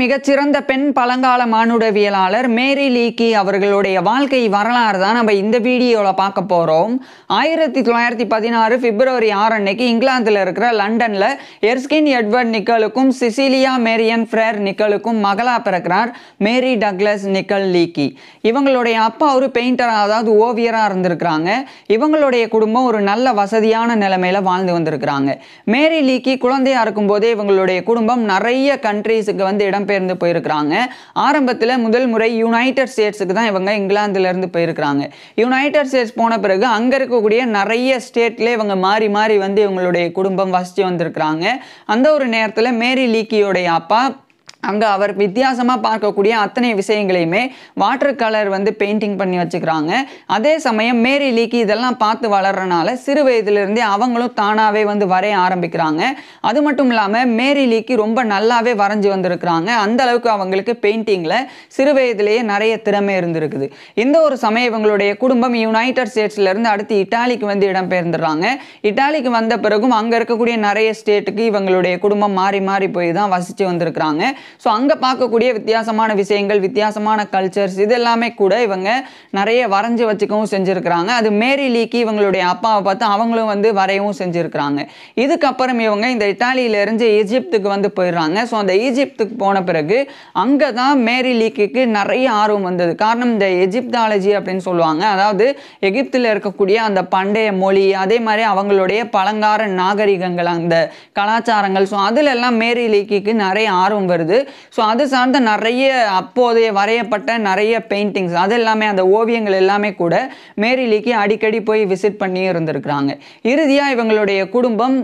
மிகச்சிறந்த பெண் பழங்கால மானுடவியலாளர் மேரி லீக்கி அவர்களுடைய வாழ்க்கை வரலாறு தான் நம்ம இந்த வீடியோவில் பார்க்க போகிறோம் ஆயிரத்தி தொள்ளாயிரத்தி பதினாறு பிப்ரவரி ஆறு அன்னைக்கு இங்கிலாந்தில் இருக்கிற லண்டனில் எர்ஸ்கின் எட்வர்ட் நிக்கலுக்கும் சிசிலியா மேரியன் ஃப்ரேர் நிக்கலுக்கும் மகளாக பிறக்கிறார் மேரி டக்ளஸ் நிக்கல் லீக்கி. இவங்களுடைய அப்பா ஒரு பெயிண்டராக அதாவது ஓவியராக இருந்திருக்கிறாங்க. இவங்களுடைய குடும்பம் ஒரு நல்ல வசதியான நிலைமையில் வாழ்ந்து வந்திருக்கிறாங்க. மேரி லீக்கி குழந்தையா இருக்கும்போதே இவங்களுடைய குடும்பம் நிறைய கண்ட்ரீஸுக்கு வந்து இடம் இடம்பெயர்ந்து போயிருக்கிறாங்க. ஆரம்பத்தில் முதல் முறை யுனைடெட் ஸ்டேட்ஸுக்கு தான் இவங்க இங்கிலாந்துல இருந்து போயிருக்கிறாங்க. யுனைடெட் ஸ்டேட்ஸ் போன பிறகு அங்கே இருக்கக்கூடிய நிறைய ஸ்டேட்லேயே இவங்க மாறி மாறி வந்து இவங்களுடைய குடும்பம் வசித்து வந்திருக்கிறாங்க. அந்த ஒரு நேரத்தில் மேரி லீக்கியோடைய அப்பா அங்கே அவர் வித்தியாசமாக பார்க்கக்கூடிய அத்தனை விஷயங்களையுமே வாட்டர் கலர் வந்து பெயிண்டிங் பண்ணி வச்சுக்கிறாங்க. அதே சமயம் மேரி லீக்கி இதெல்லாம் பார்த்து வளர்றனால சிறு வயதிலிருந்தே அவங்களும் தானாகவே வந்து வரைய ஆரம்பிக்கிறாங்க. அது மட்டும் இல்லாமல் மேரி லீக்கி ரொம்ப நல்லாவே வரைஞ்சி வந்திருக்கிறாங்க. அந்த அளவுக்கு அவங்களுக்கு பெயிண்டிங்கில் சிறு வயதிலேயே நிறைய திறமை இருந்திருக்குது. இந்த ஒரு சமயம் இவங்களுடைய குடும்பம் யுனைடெட் ஸ்டேட்ஸ்லேருந்து அடுத்து இட்டாலிக்கு வந்து இடம்பெயர்ந்துடுறாங்க. இட்டாலிக்கு வந்த பிறகும் அங்கே இருக்கக்கூடிய நிறைய ஸ்டேட்டுக்கு இவங்களுடைய குடும்பம் மாறி மாறி போய் தான் வசித்து வந்திருக்கிறாங்க. ஸோ அங்கே பார்க்கக்கூடிய வித்தியாசமான விஷயங்கள் வித்தியாசமான கல்ச்சர்ஸ் இது எல்லாமே கூட இவங்க நிறைய வரைஞ்சி வச்சுக்கவும் செஞ்சுருக்கிறாங்க. அது மேரி லீக்கி இவங்களுடைய அப்பாவை பார்த்து அவங்களும் வந்து வரையவும் செஞ்சுருக்கிறாங்க. இதுக்கப்புறம் இவங்க இந்த இட்டாலியிலேருந்து ஈஜிப்துக்கு வந்து போயிடுறாங்க. ஸோ அந்த ஈஜிப்துக்கு போன பிறகு அங்கே தான் மேரி லீக்கிக்கு நிறைய ஆர்வம் வந்தது. காரணம் இந்த எஜிப்தாலஜி அப்படின்னு சொல்லுவாங்க. அதாவது எகிப்தில் இருக்கக்கூடிய அந்த பண்டைய மொழி அதே மாதிரி அவங்களுடைய பழங்கார நாகரிகங்கள் அந்த கலாச்சாரங்கள். ஸோ அதுலெல்லாம் மேரி லீக்கிக்கு நிறைய ஆர்வம் வருது. ஸோ அது சார்ந்த நிறைய அப்போதைய வரையப்பட்ட நிறைய பெயிண்டிங்ஸ் அது எல்லாமே அந்த ஓவியங்கள் எல்லாமே கூட மேரிலிக்கு அடிக்கடி போய் விசிட் பண்ணி இருந்திருக்கிறாங்க. இறுதியாக இவங்களுடைய குடும்பம்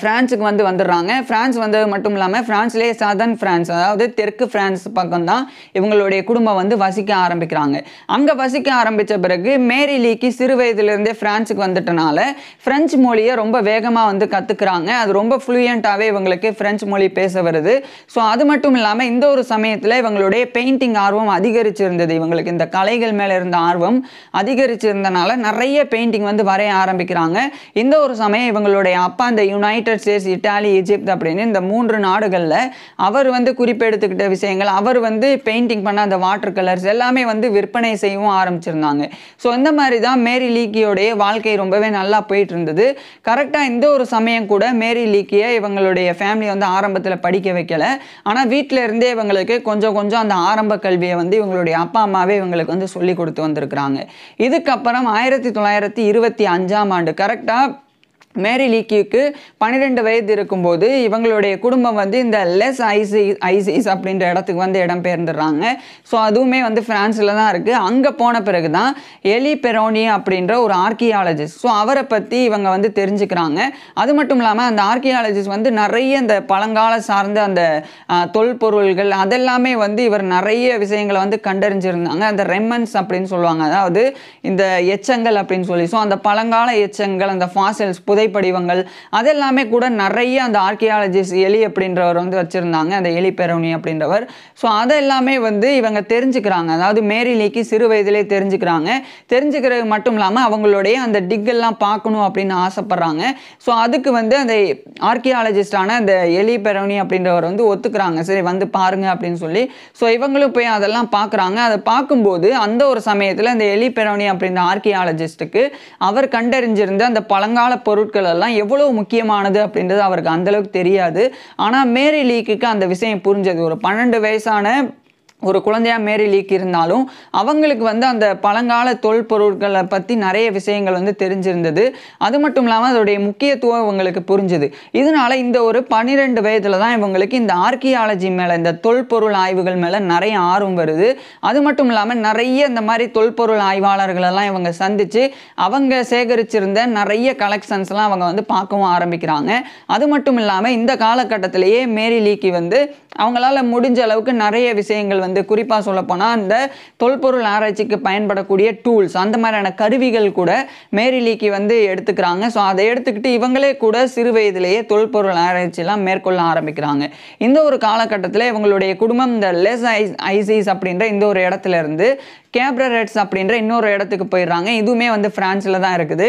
ஃப்ரான்ஸுக்கு வந்து வந்துடுறாங்க. ஃப்ரான்ஸ் வந்தது மட்டும் இல்லாமல் ஃப்ரான்ஸ்லேயே சதர்ன் பிரான்ஸ் அதாவது தெற்கு ஃப்ரான்ஸ் பக்கம் தான் இவங்களுடைய குடும்பம் வந்து வசிக்க ஆரம்பிக்கிறாங்க. அங்கே வசிக்க ஆரம்பித்த பிறகு மேரி லீக்கி சிறு வயதுலேருந்தே ஃப்ரான்ஸுக்கு வந்துட்டனால ஃப்ரெஞ்சு மொழியை ரொம்ப வேகமாக வந்து கற்றுக்குறாங்க அது ரொம்ப ஃப்ளூயண்ட்டாகவே இவங்களுக்கு ஃப்ரெஞ்சு மொழி பேச வருது. ஸோ அது மட்டும் இல்லாமல் இந்த ஒரு சமயத்தில் இவங்களுடைய பெயிண்டிங் ஆர்வம் அதிகரிச்சிருந்தது. இவங்களுக்கு இந்த கலைகள் மேலே இருந்த ஆர்வம் அதிகரிச்சிருந்தனால நிறைய பெயிண்டிங் வந்து வரைய ஆரம்பிக்கிறாங்க. இந்த ஒரு சமயம் இவங்களுடைய அப்பா அந்த யுனைடெட் ஸ்டேட்ஸ் இட்டாலி ஈஜிப்த் அப்படின்னு இந்த மூன்று நாடுகளில் அவர் வந்து குறிப்பெடுத்துக்கிட்ட விஷயங்கள் அவர் வந்து பெயிண்டிங் பண்ண அந்த வாட்டர் கலர்ஸ் எல்லாமே வந்து விற்பனை செய்யவும் ஆரம்பிச்சிருந்தாங்க. ஸோ இந்த மாதிரி தான் மேரி லீக்கியோடைய வாழ்க்கை ரொம்பவே நல்லா போயிட்டு இருந்தது கரெக்டாக இந்த ஒரு சமயம் கூட மேரி லீக்கியை இவங்களுடைய ஃபேமிலி வந்து ஆரம்பத்தில் படிக்க வைக்கல. ஆனால் வீட்டில் இருந்தே இவங்களுக்கு கொஞ்சம் கொஞ்சம் அந்த ஆரம்ப கல்வியை வந்து இவங்களுடைய அப்பா அம்மாவே இவங்களுக்கு வந்து சொல்லி கொடுத்து வந்திருக்கிறாங்க. இதுக்கப்புறம் ஆயிரத்தி தொள்ளாயிரத்தி இருபத்தி அஞ்சாம் ஆண்டு கரெக்டாக மேரி லீக்கிக்கு பன்னிரெண்டு வயது இருக்கும்போது இவங்களுடைய குடும்பம் வந்து இந்த லெஸ் ஐசி ஐசிஸ் அப்படின்ற இடத்துக்கு வந்து இடம் பெயர்ந்துடுறாங்க ஸோ அதுவுமே வந்து ஃப்ரான்ஸில் தான் இருக்குது அங்கே போன பிறகு தான் எலி பெரோனி அப்படின்ற ஒரு ஆர்கியாலஜிஸ்ட் ஸோ அவரை பற்றி இவங்க வந்து தெரிஞ்சுக்கிறாங்க. அது மட்டும் இல்லாமல் அந்த ஆர்கியாலஜிஸ்ட் வந்து நிறைய இந்த பழங்கால சார்ந்த அந்த தொல்பொருள்கள் அதெல்லாமே வந்து இவர் நிறைய விஷயங்களை வந்து கண்டறிஞ்சிருந்தாங்க. அந்த ரெமன்ஸ் அப்படின்னு சொல்லுவாங்க. அதாவது இந்த எச்சங்கள் அப்படின்னு சொல்லி. ஸோ அந்த பழங்கால எச்சங்கள் அந்த ஃபாசில்ஸ் புதைப்படிவங்கள் அதெல்லாமே கூட நிறைய அந்த ஆர்கியாலஜிஸ்ட் எலி அப்படின்றவர் வந்து வச்சுருந்தாங்க அந்த எலி பெரோனி அப்படின்றவர். ஸோ அதெல்லாமே வந்து இவங்க தெரிஞ்சுக்கிறாங்க. அதாவது மேரிலிக்கு சிறு வயதிலே தெரிஞ்சுக்கிறாங்க. தெரிஞ்சுக்கிறது மட்டும் இல்லாமல் அவங்களுடைய அந்த டிக்கெல்லாம் பார்க்கணும் அப்படின்னு ஆசைப்பட்றாங்க. ஸோ அதுக்கு வந்து அந்த ஆர்கியாலஜிஸ்டான அந்த எலி பெரோனி அப்படின்றவர் வந்து ஒத்துக்கிறாங்க. சரி வந்து பாருங்க அப்படின்னு சொல்லி. ஸோ இவங்களும் போய் அதெல்லாம் பார்க்குறாங்க. அதை பார்க்கும்போது அந்த ஒரு சமயத்தில் அந்த எலி பெரோனி அப்படின்ற ஆர்கியாலஜிஸ்ட்டுக்கு அவர் கண்டறிஞ்சிருந்த அந்த பழங்கால பொருட்கள் எல்லாம் எவ்வளவு முக்கியமானது அப்படின்றது அவருக்கு அந்த அளவுக்கு தெரியாது. ஆனால் மேரி லீக்குக்கு அந்த விஷயம் புரிஞ்சது. ஒரு பன்னெண்டு வயசான ஒரு குழந்தையா மேரி லீக் இருந்தாலும் அவங்களுக்கு வந்து அந்த பழங்கால தொல்பொருட்களை பற்றி நிறைய விஷயங்கள் வந்து தெரிஞ்சிருந்தது. அது மட்டும் இல்லாமல் அதோடைய முக்கியத்துவம் இவங்களுக்கு புரிஞ்சுது. இதனால இந்த ஒரு பன்னிரெண்டு வயதில் தான் இவங்களுக்கு இந்த ஆர்கியாலஜி மேலே இந்த தொல்பொருள் ஆய்வுகள் மேலே நிறைய ஆர்வம் வருது. அது மட்டும் இல்லாமல் நிறைய இந்த மாதிரி தொல்பொருள் ஆய்வாளர்களெல்லாம் இவங்க சந்திச்சு அவங்க சேகரிச்சிருந்த நிறைய கலெக்ஷன்ஸ்லாம் அவங்க வந்து பார்க்கவும் ஆரம்பிக்கிறாங்க. அது மட்டும் இல்லாமல் இந்த காலகட்டத்திலேயே மேரி லீக்கி வந்து அவங்களால முடிஞ்ச அளவுக்கு நிறைய விஷயங்கள் வந்து குறிப்பாக சொல்லப்போனால் அந்த தொல்பொருள் ஆராய்ச்சிக்கு பயன்படக்கூடிய டூல்ஸ் அந்த மாதிரியான கருவிகள் கூட மேரிலிக்கு வந்து எடுத்துக்கிறாங்க. ஸோ அதை எடுத்துக்கிட்டு இவங்களே கூட சிறு வயதிலேயே தொல்பொருள் ஆராய்ச்சிலாம் மேற்கொள்ள ஆரம்பிக்கிறாங்க. இந்த ஒரு காலகட்டத்தில் இவங்களுடைய குடும்பம் இந்த லெஸ் ஐஸ் ஐசிஸ் அப்படின்ற இந்த ஒரு இடத்துல இருந்து கேப்ரரெட்ஸ் அப்படின்ற இன்னொரு இடத்துக்கு போயிடுறாங்க. இதுவுமே வந்து ஃப்ரான்ஸில் தான் இருக்குது.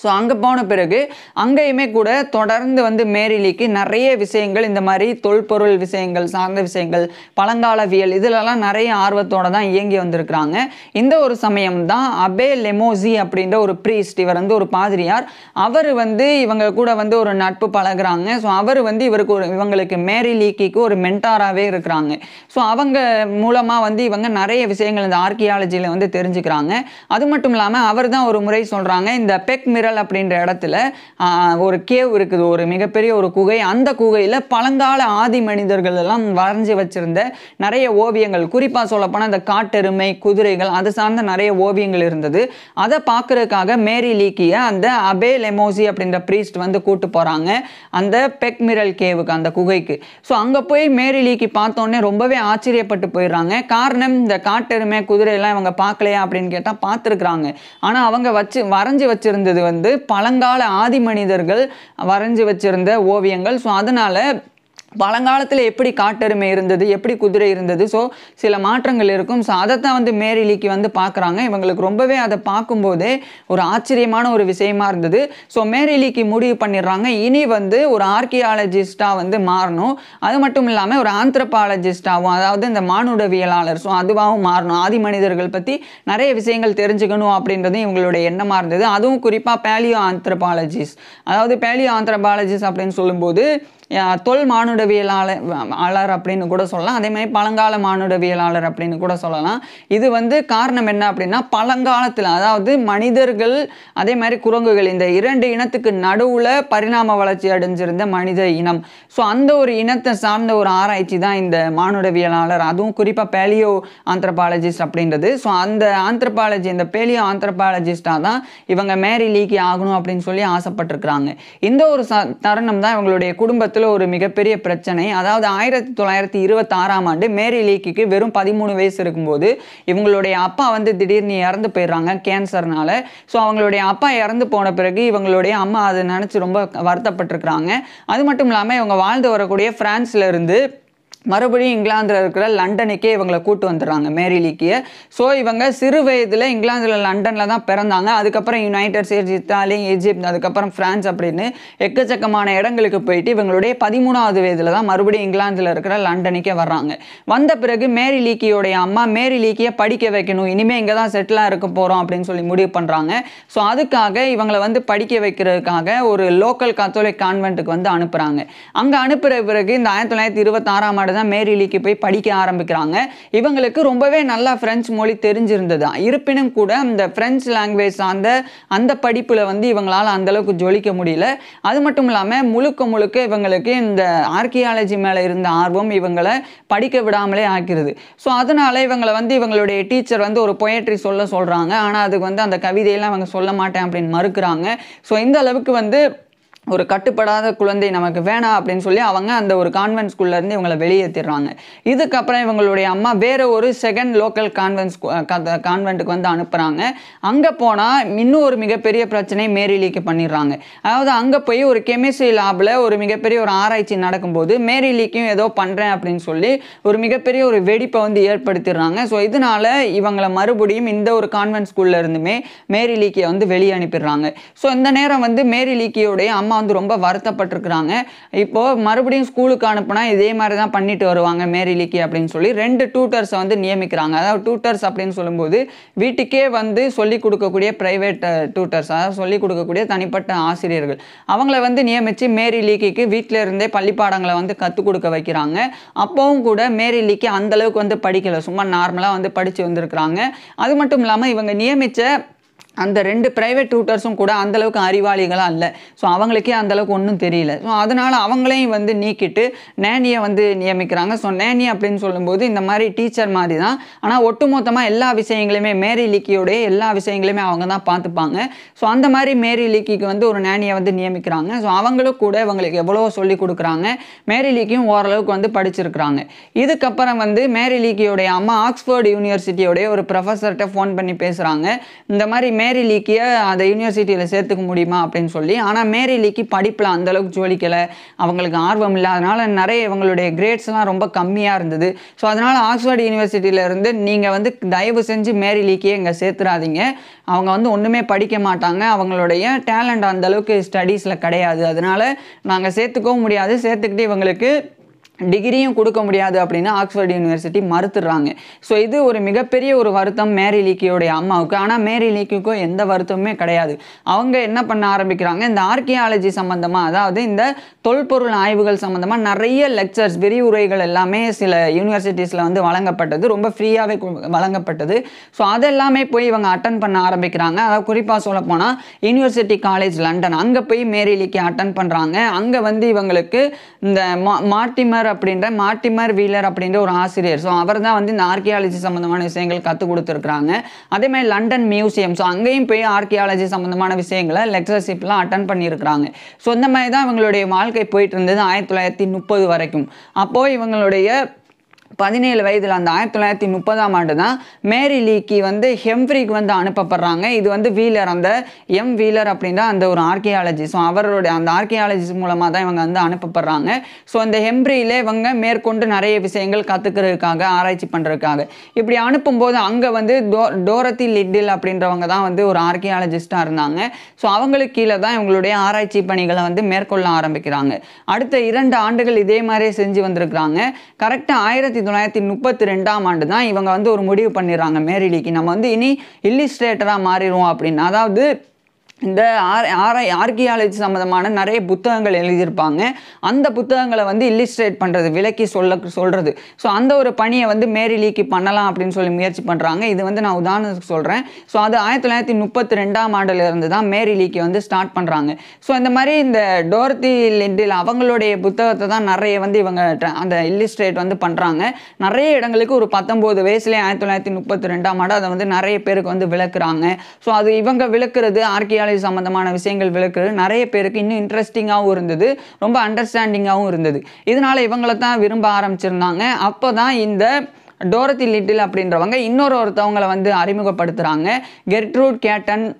ஸோ அங்கே போன பிறகு அங்கேயுமே கூட தொடர்ந்து வந்து மேரிலிக்கு நிறைய விஷயங்கள் இந்த மாதிரி தொல்பொருள் விஷயங்கள் சார்ந்த விஷயங்கள் பழங்காலவியல் இதிலெல்லாம் நிறைய ஆர்வத்தோட தான் இயங்கி வந்திருக்கிறாங்க. இந்த ஒரு சமயம் தான் அபே லெமோசி அப்படின்ற ஒரு ப்ரீஸ்ட் இவர் வந்து ஒரு பாதிரியார். அவர் வந்து இவங்க கூட வந்து ஒரு நட்பு பழகுறாங்க. ஸோ அவர் வந்து இவருக்கு ஒரு இவங்களுக்கு மேரி லீக்கிக்கு ஒரு மென்டாராகவே இருக்கிறாங்க. ஸோ அவங்க மூலமாக வந்து இவங்க நிறைய விஷயங்கள் இந்த ஆர்கியாலஜியில் வந்து தெரிஞ்சுக்கிறாங்க. அது மட்டும் இல்லாமல் அவர் தான் ஒரு முறை சொல்கிறாங்க இந்த பெக் விரல் அப்படின்ற இடத்துல ஒரு கேவ் இருக்குது ஒரு மிகப்பெரிய ஒரு குகை. அந்த குகையில் பழங்கால ஆதி மனிதர்கள் எல்லாம் வரைஞ்சி வச்சிருந்த நிறைய ஓவியங்கள். குறிப்பாக சொல்லப்போனால் இந்த காட்டெருமை குதிரைகள் அது சார்ந்த நிறைய ஓவியங்கள் இருந்தது. அதை பார்க்கறதுக்காக மேரி லீக்கிய அந்த அபே லெமோசி அப்படின்ற ப்ரீஸ்ட் வந்து கூட்டு போகிறாங்க அந்த பெக் மிரல் கேவுக்கு அந்த குகைக்கு. ஸோ அங்கே போய் மேரி லீக்கி பார்த்தோன்னே ரொம்பவே ஆச்சரியப்பட்டு போயிடுறாங்க. காரணம் இந்த காட்டெருமை குதிரையெல்லாம் இவங்க பார்க்கலையா அப்படின்னு கேட்டால் பார்த்துருக்குறாங்க. ஆனால் அவங்க வச்சு வரைஞ்சி வச்சிருந்தது வந்து பழங்கால ஆதி மனிதர்கள் வரைஞ்சி வச்சிருந்த ஓவியங்கள். ஸோ அதனால பழங்காலத்தில் எப்படி காட்டெருமை இருந்தது எப்படி குதிரை இருந்தது? ஸோ சில மாற்றங்கள் இருக்கும். ஸோ அதைத்தான் வந்து மேரிலிக்கு வந்து பார்க்குறாங்க இவங்களுக்கு ரொம்பவே அதை பார்க்கும்போதே ஒரு ஆச்சரியமான ஒரு விஷயமா இருந்தது. ஸோ மேரிலிக்கு முடிவு பண்ணிடுறாங்க. இனி வந்து ஒரு ஆர்கியாலஜிஸ்டாக வந்து மாறணும். அது மட்டும் இல்லாமல் ஒரு ஆந்த்ரபாலஜிஸ்டாகவும் அதாவது இந்த மானுடவியலாளர் ஸோ அதுவாகவும் மாறணும். ஆதி மனிதர்கள் பற்றி நிறைய விஷயங்கள் தெரிஞ்சுக்கணும் அப்படின்றது இவங்களுடைய எண்ணமாக இருந்தது. அதுவும் குறிப்பாக பேலியோ ஆந்த்ரபாலஜிஸ் அதாவது பேலியோ ஆந்த்ரபாலஜிஸ் அப்படின்னு சொல்லும்போது தொல் மானுடவியலாளர் ஆளர் அப்படின்னு கூட சொல்லலாம். அதே மாதிரி பழங்கால மானுடவியலாளர் அப்படின்னு கூட சொல்லலாம். இது வந்து காரணம் என்ன அப்படின்னா பழங்காலத்தில் அதாவது மனிதர்கள் அதே மாதிரி குரங்குகள் இந்த இரண்டு இனத்துக்கு நடுவில் பரிணாம வளர்ச்சி அடைஞ்சிருந்த மனித இனம். ஸோ அந்த ஒரு இனத்தை சார்ந்த ஒரு ஆராய்ச்சி தான் இந்த மானுடவியலாளர். அதுவும் குறிப்பாக பேலியோ ஆந்த்ரபாலஜிஸ்ட் அப்படின்றது. ஸோ அந்த ஆந்த்ரபாலஜி இந்த பேலியோ ஆந்த்ரபாலஜிஸ்டாக தான் இவங்க மேரி லீக்கி ஆகணும் அப்படின்னு சொல்லி ஆசைப்பட்டிருக்கிறாங்க. இந்த ஒரு ச தருணம் தான் இவங்களுடைய குடும்பத்தில் ஒரு மிகப்பெரிய பிரச்சனை. அதாவது ஆயிரத்தி தொள்ளாயிரத்தி இருபத்தாறாம் ஆண்டு மேரி லீக்கிக்கு வெறும் பதிமூணு வயசு இருக்கும்போது இவங்களுடைய அப்பா வந்து திடீர்னு இறந்து போயிடுறாங்க கேன்சர்னால. ஸோ அவங்களுடைய அப்பா இறந்து போன பிறகு இவங்களுடைய அம்மா அதை நினச்சி ரொம்ப வருத்தப்பட்டிருக்கிறாங்க. அது மட்டும் இல்லாமல் இவங்க வாழ்ந்து வரக்கூடிய ஃப்ரான்ஸில் இருந்து மறுபடியும் இங்கிலாந்தில் இருக்கிற லண்டனுக்கே இவங்களை கூட்டு வந்துடுறாங்க மேரி ஸோ இவங்க சிறு வயதில் இங்கிலாந்தில் லண்டனில் தான் பிறந்தாங்க. அதுக்கப்புறம் யுனைடெட் ஸ்டேட்ஸ் இத்தாலி எஜிப்த் அதுக்கப்புறம் ஃப்ரான்ஸ் அப்படின்னு எக்கச்சக்கமான இடங்களுக்கு போயிட்டு இவங்களுடைய பதிமூணாவது வயதில் தான் மறுபடியும் இங்கிலாந்தில் இருக்கிற லண்டனுக்கே வர்றாங்க. வந்த பிறகு மேரி லீக்கியோடைய அம்மா மேரி லீக்கியை படிக்க வைக்கணும். இனிமேல் இங்கே தான் செட்டிலாக இருக்க போகிறோம் அப்படின்னு சொல்லி முடிவு பண்ணுறாங்க ஸோ அதுக்காக இவங்களை வந்து படிக்க வைக்கிறதுக்காக ஒரு லோக்கல் கத்தோலிக் கான்வென்ட்டுக்கு வந்து அனுப்புகிறாங்க அங்கே அனுப்புகிற பிறகு இந்த ஆயிரத்தி தொள்ளாயிரத்தி இருபத்தாறாம் ஆண்டு தான் மேரி லீக்கு போய் படிக்க ஆரம்பிக்கிறாங்க. இவங்களுக்கு ரொம்பவே நல்லா ஃப்ரெஞ்ச் மொழி தெரிஞ்சிருந்தது. இருப்பினும் கூட அந்த ஃப்ரெஞ்ச் லாங்குவேஜ் சார்ந்த அந்த படிப்பில் வந்து இவங்களால் அந்தளவுக்கு ஜொலிக்க முடியல. அது மட்டும் இல்லாமல் முழுக்க முழுக்க இவங்களுக்கு இந்த ஆர்கியாலஜி மேலே இருந்த ஆர்வம் இவங்களை படிக்க விடாமலே ஆக்கிறது ஸோ அதனால இவங்களை வந்து இவங்களுடைய டீச்சர் வந்து ஒரு பொயட்ரி சொல்ல சொல்கிறாங்க ஆனால் அதுக்கு வந்து அந்த கவிதையெல்லாம் அவங்க சொல்ல மாட்டேன் அப்படின்னு மறுக்கிறாங்க. ஸோ இந்த அளவுக்கு வந்து ஒரு கட்டுப்படாத குழந்தை நமக்கு வேணாம் அப்படின்னு சொல்லி அவங்க அந்த ஒரு கான்வென்ட் ஸ்கூல்லேருந்து இவங்களை வெளியேற்றிடுறாங்க இதுக்கப்புறம் இவங்களுடைய அம்மா வேறு ஒரு செகண்ட் லோக்கல் கான்வென்ட் கான்வென்ட்டுக்கு வந்து அனுப்புகிறாங்க அங்கே போனால் இன்னும் ஒரு மிகப்பெரிய பிரச்சனை மேரிலிக்கு பண்ணிடுறாங்க. அதாவது அங்கே போய் ஒரு கெமிஸ்ட்ரி லேபில் ஒரு மிகப்பெரிய ஒரு ஆராய்ச்சி நடக்கும்போது மேரிலிக்கும் ஏதோ பண்ணுறேன் அப்படின்னு சொல்லி ஒரு மிகப்பெரிய ஒரு வெடிப்பை வந்து ஏற்படுத்திடுறாங்க. ஸோ இதனால இவங்களை மறுபடியும் இந்த ஒரு கான்வென்ட் ஸ்கூல்லேருந்துமே மேரிலிக்கியை மேரி லீக்கியை வந்து வெளியே அனுப்பிடுறாங்க. ஸோ இந்த நேரம் வந்து மேரிலிக்கியோடைய அம்மா வந்து ரொம்ப வருத்தப்பட்டிருக்கிறாங்க. இப்போது மறுபடியும் ஸ்கூலுக்கு அனுப்புனா இதே மாதிரி தான் பண்ணிட்டு வருவாங்க மேரி லீக்கி அப்படின்னு சொல்லி ரெண்டு டூட்டர்ஸை வந்து நியமிக்கிறாங்க. அதாவது டூட்டர்ஸ் அப்படின்னு சொல்லும்போது வீட்டுக்கே வந்து சொல்லிக் கொடுக்கக்கூடிய ப்ரைவேட் டூட்டர்ஸ் அதாவது சொல்லிக் கொடுக்கக்கூடிய தனிப்பட்ட ஆசிரியர்கள். அவங்கள வந்து நியமித்து மேரி லீக்கிக்கு வீட்டில் இருந்தே பள்ளிப்பாடங்களை வந்து கற்றுக் கொடுக்க வைக்கிறாங்க. அப்போவும் கூட மேரி லீக்கி அந்தளவுக்கு வந்து படிக்கலை. சும்மா நார்மலாக வந்து படித்து வந்திருக்கிறாங்க. அது மட்டும் இல்லாமல் இவங்க நியமித்த அந்த ரெண்டு ப்ரைவேட் டியூட்டர்ஸும் கூட அந்தளவுக்கு அறிவாளிகளாக இல்லை. ஸோ அவங்களுக்கே அந்தளவுக்கு ஒன்றும் தெரியல. ஸோ அதனால் அவங்களையும் வந்து நீக்கிட்டு நேனியை வந்து நியமிக்கிறாங்க. ஸோ நேனி அப்படின்னு சொல்லும்போது இந்த மாதிரி டீச்சர் மாதிரி தான் ஆனால் ஒட்டுமொத்தமாக எல்லா விஷயங்களையுமே மேரி லிக்கியோடைய எல்லா விஷயங்களையுமே அவங்க தான் பார்த்துப்பாங்க. ஸோ அந்த மாதிரி மேரி லீக்கிக்கு வந்து ஒரு நேனியை வந்து நியமிக்கிறாங்க. ஸோ அவங்களும் கூட இவங்களுக்கு எவ்வளோ சொல்லி கொடுக்குறாங்க. மேரி லீக்கியும் ஓரளவுக்கு வந்து படிச்சிருக்கிறாங்க. இதுக்கப்புறம் வந்து மேரி லீக்கியோடைய அம்மா ஆக்ஸ்ஃபோர்டு யூனிவர்சிட்டியோடைய ஒரு ப்ரொஃபஸர்கிட்ட ஃபோன் பண்ணி பேசுகிறாங்க இந்த மாதிரி மேரி லீக்கியை அந்த யூனிவர்சிட்டியில் சேர்த்துக்க முடியுமா அப்படின்னு சொல்லி ஆனால் மேரி லீக்கி படிப்பில் அந்தளவுக்கு ஜோலிக்கலை. அவங்களுக்கு ஆர்வம் இல்லை. அதனால் நிறைய இவங்களுடைய கிரேட்ஸ்லாம் ரொம்ப கம்மியாக இருந்தது. ஸோ அதனால் ஆக்ஸ்ஃபோர்ட் யூனிவர்சிட்டியிலேருந்து நீங்கள் வந்து தயவு செஞ்சு மேரி லீக்கியை இங்கே சேர்த்துறாதீங்க. அவங்க வந்து ஒன்றுமே படிக்க மாட்டாங்க. அவங்களுடைய டேலண்ட் அந்த அளவுக்கு ஸ்டடீஸில் கிடையாது. அதனால நாங்கள் சேர்த்துக்கவும் முடியாது. சேர்த்துக்கிட்டு இவங்களுக்கு டிகிரியும் கொடுக்க முடியாது அப்படின்னு ஆக்ஸ்ஃபோர்ட் யூனிவர்சிட்டி மறுத்துடுறாங்க. ஸோ இது ஒரு மிகப்பெரிய ஒரு வருத்தம் மேரி லீக்கியோடைய அம்மாவுக்கு. ஆனால் மேரி லீக்கிக்கும் எந்த வருத்தமுமே கிடையாது. அவங்க என்ன பண்ண ஆரம்பிக்கிறாங்க? இந்த ஆர்கியாலஜி சம்மந்தமாக அதாவது இந்த தொல்பொருள் ஆய்வுகள் சம்மந்தமாக நிறைய லெக்சர்ஸ் விரிவுரைகள் எல்லாமே சில யூனிவர்சிட்டிஸில் வந்து வழங்கப்பட்டது. ரொம்ப ஃப்ரீயாகவே வழங்கப்பட்டது. ஸோ அதெல்லாமே போய் இவங்க அட்டன் பண்ண ஆரம்பிக்கிறாங்க. அதாவது குறிப்பாக சொல்லப்போனால் யூனிவர்சிட்டி காலேஜ் லண்டன் அங்கே போய் மேரி லீக்கி அட்டன் பண்ணுறாங்க அங்கே வந்து இவங்களுக்கு இந்த மா மார்டிமர் அப்படின்ற மார்டிமர் வீலர் அப்படின்ற ஒரு ஆசிரியர். ஸோ அவர் தான் வந்து இந்த ஆர்கியாலஜி சம்மந்தமான விஷயங்கள் கற்றுக் கொடுத்துருக்குறாங்க. அதே மாதிரி லண்டன் மியூசியம். ஸோ அங்கேயும் போய் ஆர்கியாலஜி சம்மந்தமான விஷயங்களை லெக்சர்ஷிப்லாம் அட்டன் பண்ணியிருக்கிறாங்க. ஸோ இந்த மாதிரி தான் இவங்களுடைய வாழ்க்கை போயிட்டு இருந்தது ஆயிரத்தி தொள்ளாயிரத்தி முப்பது வரைக்கும். அப்போது இவங்களுடைய பதினேழு வயதில் அந்த ஆயிரத்தி தொள்ளாயிரத்தி முப்பதாம் ஆண்டு தான் மேரி லீக்கி வந்து ஹெம்ஃப்ரிக்கு வந்து அனுப்பப்படுறாங்க. இது வந்து வீலர் அந்த எம் வீலர் அப்படின்ற அந்த ஒரு ஆர்கியாலஜி ஸோ அவருடைய அந்த ஆர்கியாலஜிஸ் மூலமாக தான் இவங்க வந்து அனுப்பப்படுறாங்க. ஸோ அந்த ஹெம்ப்ரியிலே இவங்க மேற்கொண்டு நிறைய விஷயங்கள் கற்றுக்கிறதுக்காக ஆராய்ச்சி பண்ணுறதுக்காக இப்படி அனுப்பும்போது அங்கே வந்து டோ டோரத்தி லிட்டில் அப்படின்றவங்க தான் வந்து ஒரு ஆர்கியாலஜிஸ்ட்டாக இருந்தாங்க. ஸோ அவங்களுக்கு கீழே தான் இவங்களுடைய ஆராய்ச்சி பணிகளை வந்து மேற்கொள்ள ஆரம்பிக்கிறாங்க. அடுத்த இரண்டு ஆண்டுகள் இதே மாதிரியே செஞ்சு வந்திருக்கிறாங்க. கரெக்டாக ஆயிரத்தி தொள்ளாயிரத்தி முப்பத்தி ரெண்டாம் ஆண்டு தான் இவங்க வந்து ஒரு முடிவு பண்ணிடுறாங்க மேரிலிக்கு நம்ம வந்து இனி இல்லிஸ்ட்ரேட்டராக மாறிடுவோம் அப்படின்னு. அதாவது இந்த ஆர் ஆரை ஆர்கியாலஜி சம்மந்தமான நிறைய புத்தகங்கள் எழுதியிருப்பாங்க. அந்த புத்தகங்களை வந்து இல்லிஸ்ட்ரேட் பண்ணுறது விளக்கி சொல்ல சொல்கிறது ஸோ அந்த ஒரு பணியை வந்து மேரி லீக்கி பண்ணலாம் அப்படின்னு சொல்லி முயற்சி பண்ணுறாங்க இது வந்து நான் உதாரணத்துக்கு சொல்கிறேன் ஸோ அது ஆயிரத்தி தொள்ளாயிரத்தி முப்பத்தி ரெண்டாம் ஆண்டுல இருந்து தான் மேரி லீக்கி வந்து ஸ்டார்ட் பண்ணுறாங்க ஸோ இந்த மாதிரி இந்த டோர்த்தி லிண்டில் அவங்களுடைய புத்தகத்தை தான் நிறைய வந்து இவங்க அந்த இல்லிஸ்ட்ரேட் வந்து பண்ணுறாங்க நிறைய இடங்களுக்கு ஒரு பத்தொம்போது வயசுலேயே ஆயிரத்தி தொள்ளாயிரத்தி முப்பத்தி ரெண்டாம் ஆண்டு அதை வந்து நிறைய பேருக்கு வந்து விளக்குறாங்க. ஸோ அது இவங்க விளக்குறது ஆர்கியாலஜி சம்மந்தமான விஷயங்கள் விளக்குறது நிறைய பேருக்கு இன்னும் இன்ட்ரெஸ்டிங்காகவும் இருந்தது ரொம்ப அண்டர்ஸ்டாண்டிங்காகவும் இருந்தது. இதனால இவங்களை தான் விரும்ப ஆரம்பிச்சிருந்தாங்க. அப்போ தான் இந்த டோரத்தி லிட்டில் அப்படின்றவங்க இன்னொரு ஒருத்தவங்களை வந்து அறிமுகப்படுத்துகிறாங்க கெர்ட்ரூட் கேட்டன்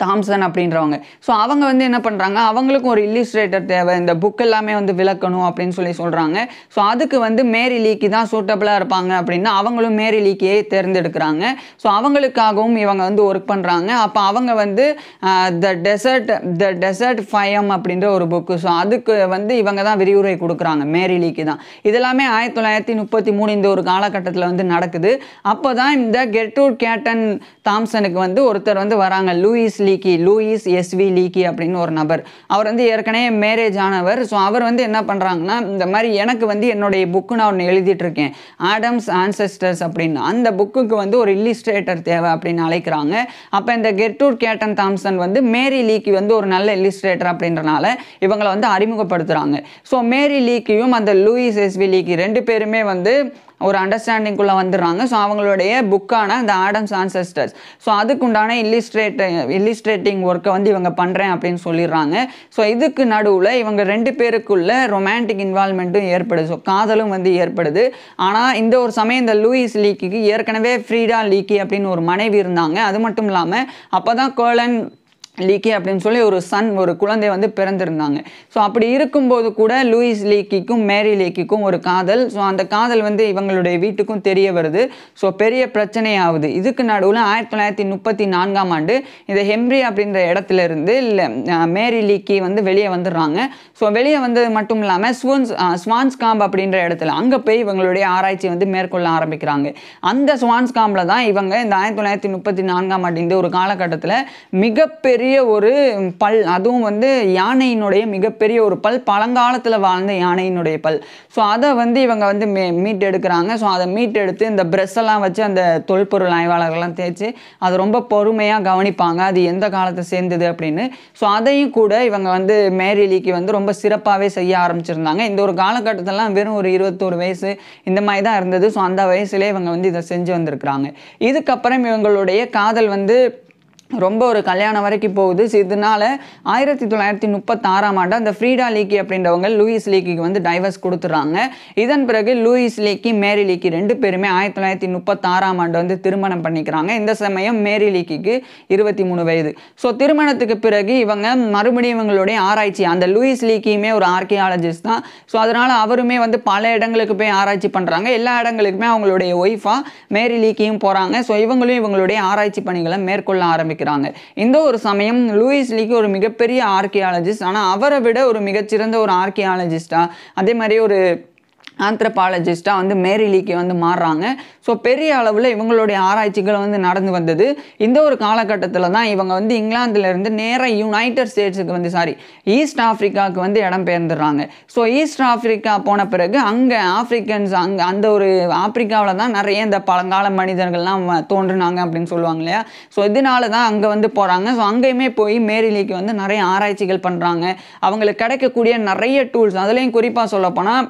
தாம்சன் அப்படின்றவங்க. ஸோ அவங்க வந்து என்ன பண்ணுறாங்க அவங்களுக்கும் ஒரு இல்லிஸ்ட்ரேட்டர் தேவை. இந்த புக் எல்லாமே வந்து விளக்கணும் அப்படின்னு சொல்லி சொல்கிறாங்க ஸோ அதுக்கு வந்து மேரி லீக்கி தான் சூட்டபிளாக இருப்பாங்க அப்படின்னா அவங்களும் மேரி லீக்கியே தேர்ந்தெடுக்கிறாங்க. ஸோ அவங்களுக்காகவும் இவங்க வந்து ஒர்க் பண்ணுறாங்க அப்போ அவங்க வந்து த டெசர்ட் த டெசர்ட் ஃபயம் அப்படின்ற ஒரு புக்கு ஸோ அதுக்கு வந்து இவங்க தான் விரிவுரை கொடுக்குறாங்க. மேரி லீக்கி தான். இதெல்லாமே ஆயிரத்தி தொள்ளாயிரத்தி முப்பத்தி மூணு இந்த ஒரு காலகட்டத்தில் வந்து நடக்குது. அப்போ தான் இந்த கெட்டூர் கேட்டன் தாம்சனுக்கு வந்து ஒருத்தர் வந்து வராங்க. Louis Leakey Louis S B Leakey அப்படின்னு ஒரு நபர். அவர் வந்து ஏற்கனவே மேரேஜ் ஆனவர். ஸோ அவர் வந்து என்ன பண்ணுறாங்கன்னா இந்த மாதிரி எனக்கு வந்து என்னுடைய புக்கு நான் ஒன்று எழுதிட்டு இருக்கேன். ஆடம்ஸ் ஆன்செஸ்டர்ஸ் அப்படின்னு. அந்த புக்குக்கு வந்து ஒரு இல்லிஸ்ட்ரேட்டர் தேவை அப்படின்னு அழைக்கிறாங்க. அப்போ இந்த கெர்டூர் கேட்டன் தாம்சன் வந்து மேரி லீக்கி வந்து ஒரு நல்ல இல்லிஸ்ட்ரேட்டர் அப்படின்றனால இவங்களை வந்து அறிமுகப்படுத்துகிறாங்க ஸோ மேரி லீக்கியும் அந்த லூயிஸ் எஸ்வி லீக்கி ரெண்டு பேருமே வந்து ஒரு அண்டர்ஸ்டாண்டிங்குள்ளே வந்துடுறாங்க. ஸோ அவங்களுடைய புக்கான அந்த ஆடம்ஸ் ஆன்செஸ்டர்ஸ் ஸோ அதுக்குண்டான இல்லிஸ்ட்ரேட் இல்லிஸ்ட்ரேட்டிங் ஒர்க்கை வந்து இவங்க பண்ணுறேன் அப்படின்னு சொல்லிடுறாங்க. ஸோ இதுக்கு நடுவில் இவங்க ரெண்டு பேருக்குள்ள ரொமான்டிக் இன்வால்மெண்ட்டும் ஏற்படுது. ஸோ காதலும் வந்து ஏற்படுது. ஆனால் இந்த ஒரு சமயம் இந்த லூயிஸ் லீக்கிக்கு ஏற்கனவே ஃப்ரீடா லீக்கி அப்படின்னு ஒரு மனைவி இருந்தாங்க. அது மட்டும் இல்லாமல் அப்போ தான் கோலன் லீக்கி அப்படின்னு சொல்லி ஒரு சன் ஒரு குழந்தை வந்து பிறந்திருந்தாங்க. ஸோ அப்படி இருக்கும்போது கூட லூயிஸ் லீக்கிக்கும் மேரி லீக்கிக்கும் ஒரு காதல். ஸோ அந்த காதல் வந்து இவங்களுடைய வீட்டுக்கும் தெரிய வருது. ஸோ பெரிய பிரச்சனையாகுது. இதுக்கு நடுவில் ஆயிரத்தி தொள்ளாயிரத்தி முப்பத்தி நான்காம் ஆண்டு இந்த ஹெம்ரி அப்படின்ற இடத்துல இருந்து இல்லை மேரி லீக்கி வந்து வெளியே வந்துடுறாங்க. ஸோ வெளியே வந்தது மட்டும் இல்லாமல் ஸ்வன்ஸ் ஸ்வான்ஸ்காம்ப் அப்படின்ற இடத்துல அங்கே போய் இவங்களுடைய ஆராய்ச்சி வந்து மேற்கொள்ள ஆரம்பிக்கிறாங்க. அந்த ஸ்வான்ஸ் காம்பில் தான் இவங்க இந்த ஆயிரத்தி தொள்ளாயிரத்தி முப்பத்தி நான்காம் ஆண்டு இந்த ஒரு காலகட்டத்தில் மிகப்பெரிய ஒரு பல் அதுவும் வந்து யானையினுடைய மிகப்பெரிய ஒரு பல் பழங்காலத்தில் வாழ்ந்த யானையினுடைய பல். ஸோ அதை வந்து இவங்க வந்து மீ மீட் எடுக்கிறாங்க ஸோ அதை மீட் எடுத்து இந்த ப்ரெஸ் எல்லாம் வச்சு அந்த தொல்பொருள் ஆய்வாளர்கள்லாம் தேய்ச்சி அதை ரொம்ப பொறுமையாக கவனிப்பாங்க. அது எந்த காலத்தை சேர்ந்தது அப்படின்னு. ஸோ அதையும் கூட இவங்க வந்து மேரிலிக்கு வந்து ரொம்ப சிறப்பாகவே செய்ய ஆரம்பிச்சிருந்தாங்க. இந்த ஒரு காலகட்டத்திலலாம் வெறும் ஒரு இருபத்தோரு வயசு இந்த மாதிரி தான் இருந்தது. ஸோ அந்த வயசுலேயே இவங்க வந்து இதை செஞ்சு வந்திருக்கிறாங்க. இதுக்கப்புறம் இவங்களுடைய காதல் வந்து ரொம்ப ஒரு கல்யாணம் வரைக்கும் போகுது. ஸோ இதனால ஆயிரத்தி தொள்ளாயிரத்தி முப்பத்தாறாம் ஆண்டு அந்த ஃப்ரீடா லீக்கி அப்படின்றவங்க லூயிஸ் லீக்கிக்கு வந்து டைவர்ஸ் கொடுத்துட்றாங்க. இதன் பிறகு லூயிஸ் லீக்கி மேரி லீக்கி ரெண்டு பேருமே ஆயிரத்தி தொள்ளாயிரத்தி முப்பத்தாறாம் ஆண்டு வந்து திருமணம் பண்ணிக்கிறாங்க. இந்த சமயம் மேரி லீக்கிக்கு இருபத்தி மூணு வயது. ஸோ திருமணத்துக்கு பிறகு இவங்க மறுபடியும் இவங்களுடைய ஆராய்ச்சி அந்த லூயிஸ் லீக்கியுமே ஒரு ஆர்கியாலஜிஸ்ட் தான். ஸோ அதனால் அவருமே வந்து பல இடங்களுக்கு போய் ஆராய்ச்சி பண்ணுறாங்க எல்லா இடங்களுக்குமே அவங்களுடைய ஒய்ஃபாக மேரி லீக்கியும் போகிறாங்க ஸோ இவங்களும் இவங்களுடைய ஆராய்ச்சி பணிகளை மேற்கொள்ள ஆரம்பிக்கிறாங்க இந்த ஒரு சமயம் லூயிஸ் லீக்கு ஒரு மிகப்பெரிய ஆர்கியாலஜிஸ்ட் ஆனால் அவரை விட ஒரு மிகச்சிறந்த ஒரு ஆர்கியாலஜிஸ்டா அதே மாதிரி ஒரு ஆந்த்ரபாலஜிஸ்ட்டாக வந்து மேரிலிக்கு வந்து மாறுறாங்க. ஸோ பெரிய அளவில் இவங்களுடைய ஆராய்ச்சிகள் வந்து நடந்து வந்தது. இந்த ஒரு காலகட்டத்தில் தான் இவங்க வந்து இங்கிலாந்துலேருந்து நேராக யுனைடெட் ஸ்டேட்ஸுக்கு வந்து சாரி ஈஸ்ட் ஆஃப்ரிக்காவுக்கு வந்து இடம் பெயர்ந்துடுறாங்க. ஸோ ஈஸ்ட் ஆஃப்ரிக்கா போன பிறகு அங்கே ஆஃப்ரிக்கன்ஸ் அங்கே அந்த ஒரு ஆப்பிரிக்காவில் தான் நிறைய இந்த பழங்கால மனிதர்கள்லாம் வ- தோன்றுனாங்க அப்படின்னு சொல்லுவாங்க இல்லையா? ஸோ இதனால தான் அங்கே வந்து போகிறாங்க ஸோ அங்கேயுமே போய் மேரிலிக்கு வந்து நிறைய ஆராய்ச்சிகள் பண்ணுறாங்க அவங்களுக்கு கிடைக்கக்கூடிய நிறைய டூல்ஸ் அதுலேயும் குறிப்பாக சொல்லப்போனால்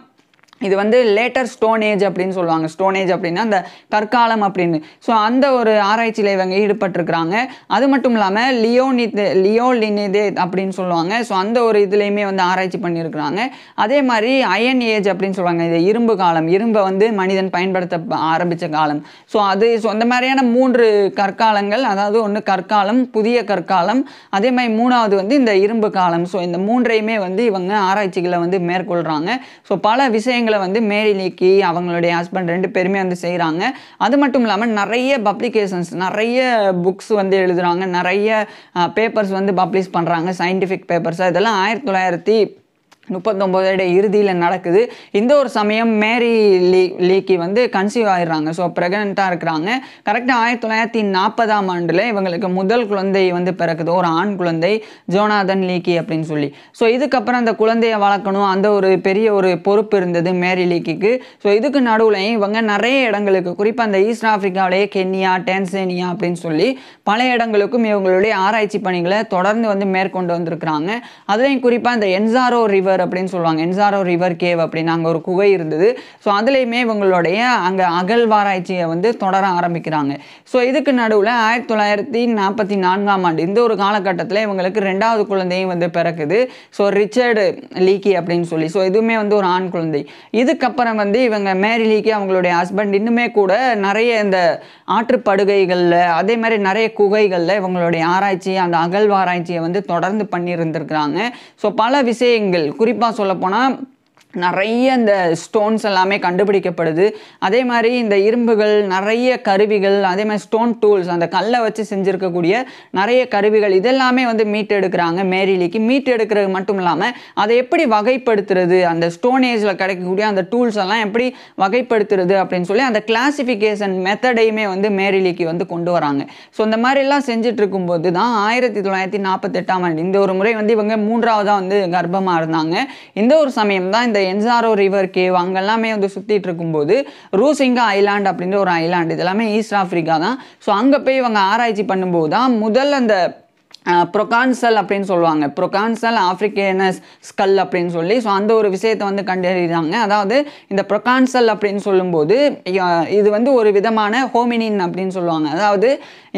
இது வந்து லேட்டர் ஸ்டோன் ஏஜ் அப்படின்னு சொல்லுவாங்க. ஸ்டோன் ஏஜ் அப்படின்னா அந்த கற்காலம் அப்படின்னு. ஸோ அந்த ஒரு ஆராய்ச்சியில் இவங்க ஈடுபட்டிருக்கிறாங்க. அது மட்டும் இல்லாமல் லியோனித் லியோலினிதே அப்படின்னு சொல்லுவாங்க. ஸோ அந்த ஒரு இதுலேயுமே வந்து ஆராய்ச்சி பண்ணியிருக்கிறாங்க. அதே மாதிரி அயன் ஏஜ் அப்படின்னு சொல்லுவாங்க. இது இரும்பு காலம். இரும்பை வந்து மனிதன் பயன்படுத்த ப- ஆரம்பித்த காலம். ஸோ அது ஸோ அந்த மாதிரியான மூன்று கற்காலங்கள் அதாவது ஒன்று கற்காலம் புதிய கற்காலம் அதே மாதிரி மூணாவது வந்து இந்த இரும்பு காலம். ஸோ இந்த மூன்றையுமே வந்து இவங்க ஆராய்ச்சிகளை வந்து மேற்கொள்கிறாங்க ஸோ பல விஷயங்கள் வந்து மேரி லீக்கி அவங்களுடைய ஹஸ்பண்ட் ரெண்டு பேருமே வந்து செய்கிறாங்க அது மட்டும் இல்லாமல் நிறைய பப்ளிகேஷன்ஸ் நிறைய புக்ஸ் வந்து எழுதுகிறாங்க நிறைய பேப்பர்ஸ் வந்து பப்ளிஷ் பண்ணுறாங்க சயின்டிஃபிக் பேப்பர்ஸ் இதெல்லாம் ஆயிரத்தி தொள்ளாயிரத்தி முப்பத்தொம்போதோட இறுதியில் நடக்குது. இந்த ஒரு சமயம் மேரி லீ லீக்கி வந்து கன்சீவ் ஆயிடுறாங்க. ஸோ ப்ரெக்னெண்ட்டாக இருக்கிறாங்க. கரெக்டாக ஆயிரத்தி தொள்ளாயிரத்தி நாற்பதாம் ஆண்டில் இவங்களுக்கு முதல் குழந்தை வந்து பிறக்குது. ஒரு ஆண் குழந்தை ஜோனாதன் லீக்கி அப்படின்னு சொல்லி. ஸோ இதுக்கப்புறம் அந்த குழந்தையை வளர்க்கணும். அந்த ஒரு பெரிய ஒரு பொறுப்பு இருந்தது மேரி லீக்கிக்கு. ஸோ இதுக்கு நடுவுலையும் இவங்க நிறைய இடங்களுக்கு குறிப்பாக அந்த ஈஸ்ட் ஆஃப்ரிக்காவிலேயே கென்யா டேன்சேனியா அப்படின்னு சொல்லி பல இடங்களுக்கும் இவங்களுடைய ஆராய்ச்சி பணிகளை தொடர்ந்து வந்து மேற்கொண்டு வந்திருக்கிறாங்க. அதுலேயும் குறிப்பாக இந்த என்சாரோ ரிவர் அப்படின்னு சொல்லுவாங்க. என்சாரோ ரிவர் கேவ் அப்படின்னு அங்கே ஒரு குகை இருந்தது. ஸோ அதுலேயுமே இவங்களுடைய அங்கே அகழ்வாராய்ச்சியை வந்து தொடர ஆரம்பிக்கிறாங்க. ஸோ இதுக்கு நடுவில் ஆயிரத்தி தொள்ளாயிரத்தி நாற்பத்தி நான்காம் ஆண்டு இந்த ஒரு காலகட்டத்தில் இவங்களுக்கு ரெண்டாவது குழந்தையும் வந்து பிறக்குது. ஸோ ரிச்சர்டு லீக்கி அப்படின்னு சொல்லி. ஸோ இதுவுமே வந்து ஒரு ஆண் குழந்தை. இதுக்கப்புறம் வந்து இவங்க மேரி லீக்கி அவங்களுடைய ஹஸ்பண்ட் இன்னுமே கூட நிறைய இந்த ஆற்றுப்படுகைகளில் அதே மாதிரி நிறைய குகைகளில் இவங்களுடைய ஆராய்ச்சி அந்த அகழ்வாராய்ச்சியை வந்து தொடர்ந்து பண்ணியிருந்திருக்கிறாங்க. ஸோ பல விஷயங்கள் குறிப்பாக சொல்லப்போனால் நிறைய இந்த ஸ்டோன்ஸ் எல்லாமே கண்டுபிடிக்கப்படுது. அதே மாதிரி இந்த இரும்புகள் நிறைய கருவிகள் அதே மாதிரி ஸ்டோன் டூல்ஸ் அந்த கல்லை வச்சு செஞ்சுருக்கக்கூடிய நிறைய கருவிகள் இதெல்லாமே வந்து மீட்டெடுக்கிறாங்க மேரிலிக்கு. மீட்டெடுக்கிறது மட்டும் இல்லாமல் அதை எப்படி வகைப்படுத்துறது? அந்த ஸ்டோன் ஏஜில் கிடைக்கக்கூடிய அந்த டூல்ஸ் எல்லாம் எப்படி வகைப்படுத்துறது அப்படின்னு சொல்லி அந்த கிளாசிஃபிகேஷன் மெத்தடையுமே வந்து மேரிலிக்கு வந்து கொண்டு வராங்க. ஸோ இந்த மாதிரிலாம் செஞ்சுட்டு இருக்கும்போது தான் ஆயிரத்தி தொள்ளாயிரத்தி நாற்பத்தெட்டாம் ஆண்டு இந்த ஒரு முறை வந்து இவங்க மூன்றாவதாக வந்து கர்ப்பமாக இருந்தாங்க. இந்த ஒரு சமயம் தான் இந்த என்சாரோ ரிவர் கேவ் அங்கெல்லாமே வந்து சுற்றிட்டு இருக்கும்போது ரூசிங்கா ஐலாண்ட் அப்படின்ற ஒரு ஐலாண்ட் இதெல்லாமே ஈஸ்ட் ஆஃப்ரிக்கா தான் ஸோ அங்கே போய் இவங்க ஆராய்ச்சி பண்ணும்போது தான் முதல் அந்த ப்ரொகான்சல் அப்படின்னு சொல்லுவாங்க. ப்ரொகான்சல் ஆஃப்ரிக்கேனஸ் ஸ்கல் அப்படின்னு சொல்லி. ஸோ அந்த ஒரு விஷயத்தை வந்து கண்டறிகிறாங்க. அதாவது இந்த ப்ரொகான்சல் அப்படின்னு சொல்லும்போது இது வந்து ஒரு விதமான ஹோமினின் அப்படின்னு சொல்லுவாங்க. அதாவது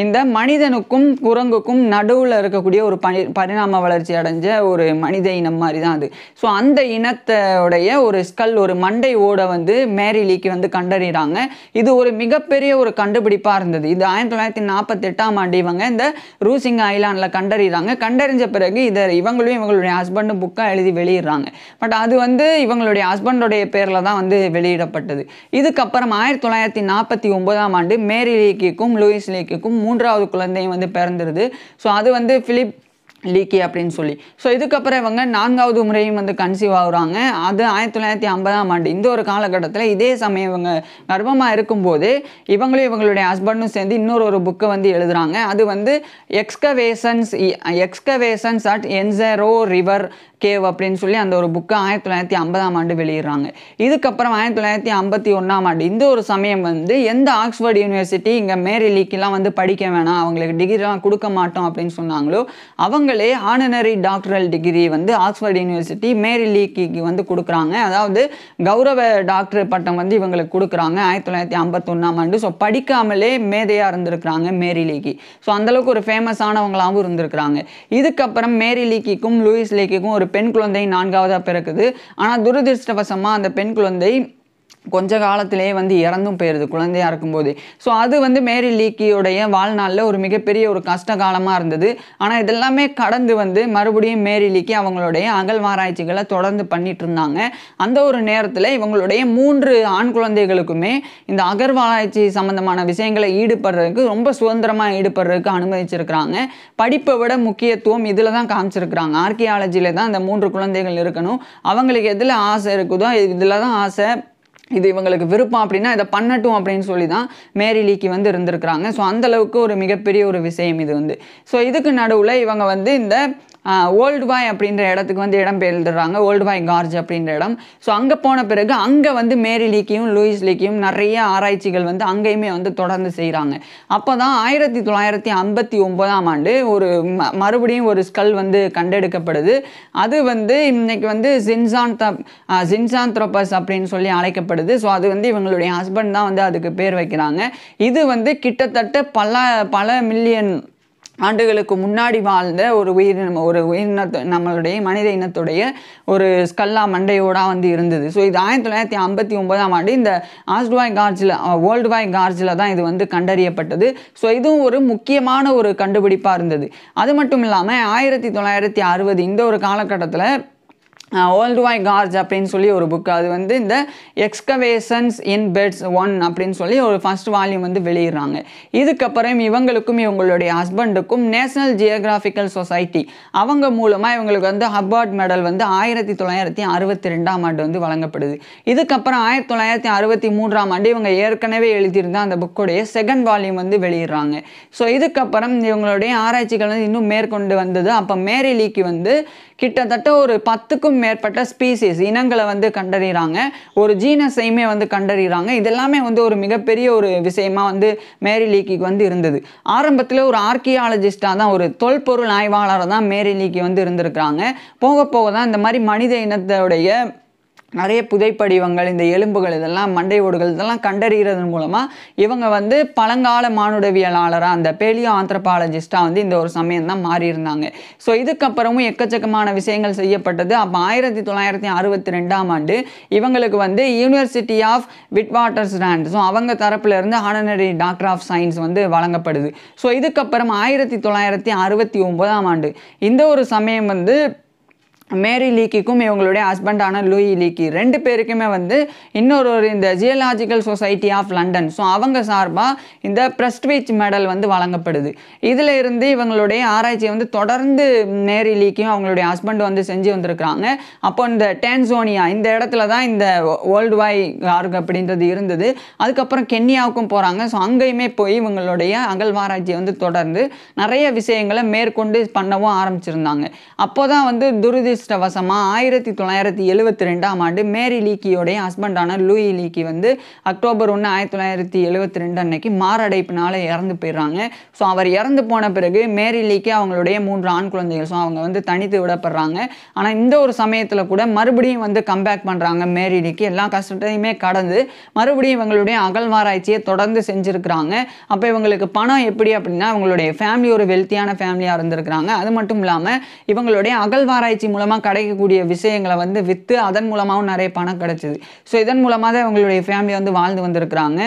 இந்த மனிதனுக்கும் குரங்குக்கும் நடுவில் இருக்கக்கூடிய ஒரு பணி பரிணாம வளர்ச்சி அடைஞ்ச ஒரு மனித இனம் மாதிரி தான் அது. ஸோ அந்த இனத்தோடைய ஒரு ஸ்கல் ஒரு மண்டை ஓடை வந்து மேரி லீக்கு வந்து கண்டறிகிறாங்க. இது ஒரு மிகப்பெரிய ஒரு கண்டுபிடிப்பாக இருந்தது. இது ஆயிரத்தி தொள்ளாயிரத்தி நாற்பத்தெட்டாம் ஆண்டு இவங்க இந்த ரூசிங் ஐலாண்டில் கண்டறிகிறாங்க கண்டறிஞ்ச பிறகு இதை இவங்களும் இவங்களுடைய ஹஸ்பண்டும் புக்காக எழுதி வெளியிடுறாங்க. பட் அது வந்து இவங்களுடைய ஹஸ்பண்டோடைய பேரில் தான் வந்து வெளியிடப்பட்டது. இதுக்கப்புறம் ஆயிரத்தி தொள்ளாயிரத்தி நாற்பத்தி ஒன்பதாம் ஆண்டு மேரி லீக்கிக்கும் லூயிஸ் லீக்கிக்கும் மூன்றாவது குழந்தையும் வந்து பிறந்துருது. ஸோ அது வந்து ஃபிலிப் லீக்கி அப்படின்னு சொல்லி. ஸோ இதுக்கப்புறம் இவங்க நான்காவது முறையும் வந்து கன்சீவ் ஆகுறாங்க. அது ஆயிரத்தி தொள்ளாயிரத்தி ஐம்பதாம் ஆண்டு. இந்த ஒரு காலகட்டத்தில் இதே சமயம் இவங்க கர்ப்பமாக இருக்கும்போது இவங்களும் இவங்களுடைய ஹஸ்பண்டும் சேர்ந்து இன்னொரு ஒரு புக்கை வந்து எழுதுறாங்க. அது வந்து excavations excavations at Ensero river cave அப்படின்னு சொல்லி அந்த ஒரு புக்கை ஆயிரத்தி தொள்ளாயிரத்தி ஐம்பதாம் ஆண்டு வெளியிடுறாங்க. இதுக்கப்புறம் ஆயிரத்தி தொள்ளாயிரத்தி ஐம்பத்தி ஒன்றாம் ஆண்டு. இந்த ஒரு சமயம் வந்து எந்த ஆக்ஸ்ஃபோர்ட் யூனிவர்சிட்டி இங்கே மேரி லீக்கெலாம் வந்து படிக்க வேணாம். அவங்களுக்கு டிகிரிலாம் கொடுக்க மாட்டோம் அப்படின்னு சொன்னாங்களோ அவங்க இவங்களே ஆனனரி டாக்டரல் டிகிரி வந்து ஆக்ஸ்ஃபோர்ட் யூனிவர்சிட்டி மேரி லீக்கிக்கு வந்து கொடுக்குறாங்க. அதாவது கௌரவ டாக்டர் பட்டம் வந்து இவங்களுக்கு கொடுக்குறாங்க ஆயிரத்தி தொள்ளாயிரத்தி ஐம்பத்தொன்னாம் ஆண்டு. ஸோ படிக்காமலே மேதையாக இருந்திருக்கிறாங்க மேரி லீக்கி ஸோ அந்தளவுக்கு ஒரு ஃபேமஸானவங்களாகவும் இருந்திருக்கிறாங்க. இதுக்கப்புறம் மேரி லீக்கிக்கும் லூயிஸ் லீக்கிக்கும் ஒரு பெண் குழந்தை நான்காவதாக பிறக்குது. ஆனால் துரதிருஷ்டவசமாக அந்த பெண் குழந்தை கொஞ்ச காலத்திலேயே வந்து இறந்தும் போயிடுது குழந்தையா இருக்கும்போது. ஸோ அது வந்து மேரி லீக்கியோடைய வாழ்நாளில் ஒரு மிகப்பெரிய ஒரு கஷ்ட காலமாக இருந்தது. ஆனால் இதெல்லாமே கடந்து வந்து மறுபடியும் மேரி லீக்கி அவங்களுடைய அகழ்வாராய்ச்சிகளை தொடர்ந்து பண்ணிட்டு இருந்தாங்க. அந்த ஒரு நேரத்தில் இவங்களுடைய மூன்று ஆண் குழந்தைகளுக்குமே இந்த அகர்வாராய்ச்சி சம்பந்தமான விஷயங்களை ஈடுபடுறதுக்கு ரொம்ப சுதந்திரமாக ஈடுபடுறதுக்கு அனுமதிச்சிருக்கிறாங்க. படிப்பை விட முக்கியத்துவம் இதில் தான் காமிச்சிருக்கிறாங்க. ஆர்கியாலஜியில் தான் இந்த மூன்று குழந்தைகள் இருக்கணும். அவங்களுக்கு எதில் ஆசை இருக்குதோ இதில் தான் ஆசை இது இவங்களுக்கு விருப்பம் அப்படின்னா இதை பண்ணட்டும் அப்படின்னு சொல்லி தான் மேரி லீக்கி வந்து இருந்திருக்கிறாங்க. ஸோ அந்தளவுக்கு ஒரு மிகப்பெரிய ஒரு விஷயம் இது வந்து. ஸோ இதுக்கு நடுவில் இவங்க வந்து இந்த ஓல்டுவாய் அப்படின்ற இடத்துக்கு வந்து இடம் பெயர்ந்துடுறாங்க ஓல்டுவாய் கார்ஜ் அப்படின்ற இடம். ஸோ அங்கே போன பிறகு அங்கே வந்து மேரி லீக்கியும் லூயிஸ் லீக்கியும் நிறைய ஆராய்ச்சிகள் வந்து அங்கேயுமே வந்து தொடர்ந்து செய்கிறாங்க அப்போ தான் ஆயிரத்தி தொள்ளாயிரத்தி ஐம்பத்தி ஒன்பதாம் ஆண்டு ஒரு ம- மறுபடியும் ஒரு ஸ்கல் வந்து கண்டெடுக்கப்படுது. அது வந்து இன்னைக்கு வந்து ஜின்சான் ஜின்சாந்த்ரோபஸ் அப்படின்னு சொல்லி அழைக்கப்படுது. ஸோ அது வந்து இவங்களுடைய ஹஸ்பண்ட் தான் வந்து அதுக்கு பேர் வைக்கிறாங்க. இது வந்து கிட்டத்தட்ட பல பல மில்லியன் ஆண்டுகளுக்கு முன்னாடி வாழ்ந்த ஒரு உயிரினம் ஒரு உயிரினத்து நம்மளுடைய மனித இனத்துடைய ஒரு ஸ்கல்லா மண்டையோடா வந்து இருந்தது. ஸோ இது ஆயிரத்தி தொள்ளாயிரத்தி ஐம்பத்தி ஒன்பதாம் ஆண்டு இந்த ஆஸ்டுவாய் கார்ஜில் வேர்ல்டு வாய் கார்ஜில் தான் இது வந்து கண்டறியப்பட்டது. ஸோ இதுவும் ஒரு முக்கியமான ஒரு கண்டுபிடிப்பாக இருந்தது. அது மட்டும் இல்லாமல் ஆயிரத்தி தொள்ளாயிரத்தி அறுபது இந்த ஒரு காலகட்டத்தில் ஓல்டு வாய் கார்ஜ் அப்படின்னு சொல்லி ஒரு புக் அது வந்து இந்த எக்ஸ்கவேஷன்ஸ் இன் பெட்ஸ் ஒன் அப்படின்னு சொல்லி ஒரு ஃபர்ஸ்ட் வால்யூம் வந்து வெளியிடுறாங்க. இதுக்கப்புறம் இவங்களுக்கும் இவங்களுடைய ஹஸ்பண்டுக்கும் நேஷனல் ஜியோகிராஃபிக்கல் சொசைட்டி அவங்க மூலமாக இவங்களுக்கு வந்து ஹப்பார்ட் மெடல் வந்து ஆயிரத்தி தொள்ளாயிரத்தி அறுபத்தி ரெண்டாம் ஆண்டு வந்து வழங்கப்படுது. இதுக்கப்புறம் ஆயிரத்தி தொள்ளாயிரத்தி அறுபத்தி மூன்றாம் ஆண்டு இவங்க ஏற்கனவே எழுதியிருந்த அந்த புக்குடைய செகண்ட் வால்யூம் வந்து வெளியிடுறாங்க. ஸோ இதுக்கப்புறம் இவங்களுடைய ஆராய்ச்சிகள் வந்து இன்னும் மேற்கொண்டு வந்தது. அப்போ மேரி லீக்கு வந்து கிட்டத்தட்ட ஒரு பத்துக்கும் மேற்பட்ட ஸ்பீசிஸ் இனங்களை வந்து கண்டறிகிறாங்க ஒரு ஜீனஸையுமே வந்து கண்டறிகிறாங்க இதெல்லாமே வந்து ஒரு மிகப்பெரிய ஒரு விஷயமா வந்து மேரி லீக்கிக்கு வந்து இருந்தது. ஆரம்பத்தில் ஒரு ஆர்கியாலஜிஸ்டாக தான் ஒரு தொல்பொருள் ஆய்வாளராக தான் மேரி லீக்கி வந்து இருந்திருக்கிறாங்க. போக போக தான் இந்த மாதிரி மனித இனத்தோடைய நிறைய புதைப்படிவங்கள் இந்த எலும்புகள் இதெல்லாம் மண்டை ஓடுகள் இதெல்லாம் கண்டறிகிறதன் மூலமாக இவங்க வந்து பழங்கால மானுடவியலாளராக அந்த பேலியோ ஆந்த்ரபாலஜிஸ்டாக வந்து இந்த ஒரு சமயம் தான் மாறியிருந்தாங்க. ஸோ இதுக்கப்புறமும் எக்கச்சக்கமான விஷயங்கள் செய்யப்பட்டது. அப்போ ஆயிரத்தி தொள்ளாயிரத்தி அறுபத்தி ரெண்டாம் ஆண்டு இவங்களுக்கு வந்து university of Witwatersrand so அவங்க தரப்புல இருந்து டாக்டர் ஆஃப் சயின்ஸ் வந்து வழங்கப்படுது. ஸோ இதுக்கப்புறம் ஆயிரத்தி தொள்ளாயிரத்தி அறுபத்தி ஒன்பதாம் ஆண்டு இந்த ஒரு சமயம் வந்து மேரி லீக்கிக்கும் இவங்களுடைய ஹஸ்பண்டான லூயி லீக்கி ரெண்டு பேருக்குமே வந்து இன்னொரு ஒரு இந்த geological society of London so அவங்க சார்பாக இந்த பிரஸ்ட்வீச் மெடல் வந்து வழங்கப்படுது. இதில் இருந்து இவங்களுடைய ஆராய்ச்சியை வந்து தொடர்ந்து மேரி லீக்கியும் அவங்களுடைய ஹஸ்பண்ட் வந்து செஞ்சு வந்திருக்கிறாங்க. அப்போ இந்த டேன்சோனியா இந்த இடத்துல தான் இந்த வேர்ல்டு வாய் ஆர்க் அப்படின்றது இருந்தது. அதுக்கப்புறம் கென்யாவுக்கும் போகிறாங்க ஸோ அங்கேயுமே போய் இவங்களுடைய அகழ்வாராய்ச்சியை வந்து தொடர்ந்து நிறைய விஷயங்களை மேற்கொண்டு பண்ணவும் ஆரம்பிச்சிருந்தாங்க. அப்போ தான் வந்து துரதிர்ஷ்டவசமாக ஆயிரத்தி தொள்ளாயிரத்தி எழுவத்தி ரெண்டாம் ஆண்டு மேரி லீக்கியோடைய ஹஸ்பண்டான லூயி லீக்கி வந்து அக்டோபர் ஒன்று ஆயிரத்தி தொள்ளாயிரத்தி எழுவத்தி ரெண்டு அன்னைக்கு மாரடைப்புனால இறந்து போயிடுறாங்க. ஸோ அவர் இறந்து போன பிறகு மேரி லீக்கி அவங்களுடைய மூன்று ஆண் குழந்தைகள். ஸோ அவங்க வந்து தனித்து விடப்படுறாங்க. ஆனால் இந்த ஒரு சமயத்தில் கூட மறுபடியும் வந்து கம்பேக் பண்ணுறாங்க மேரி லீக்கி. எல்லா கஷ்டத்தையுமே கடந்து மறுபடியும் இவங்களுடைய அகழ்வாராய்ச்சியை தொடர்ந்து செஞ்சுருக்கிறாங்க. அப்போ இவங்களுக்கு பணம் எப்படி அப்படின்னா அவங்களுடைய ஃபேமிலி ஒரு வெல்த்தியான ஃபேமிலியாக இருந்திருக்கிறாங்க. அது மட்டும் இல்லாமல் இவங்களுடைய அகழ்வாராய்ச்சி மூலமாக கிடைக்கக்கூடிய விஷயங்களை வந்து விற்று அதன் மூலமாகவும் நிறைய பணம் கிடைச்சிது. ஸோ இதன் மூலமாக தான் இவங்களுடைய ஃபேமிலி வந்து வாழ்ந்து வந்திருக்கிறாங்க.